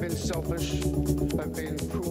I've been selfish. I've been cruel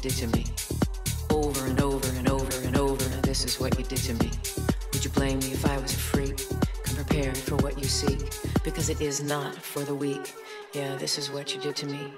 did to me. Over and over and over and over, and this is what you did to me. Would you blame me if I was a freak? Come prepared for what you seek, because it is not for the weak. Yeah, this is what you did to me.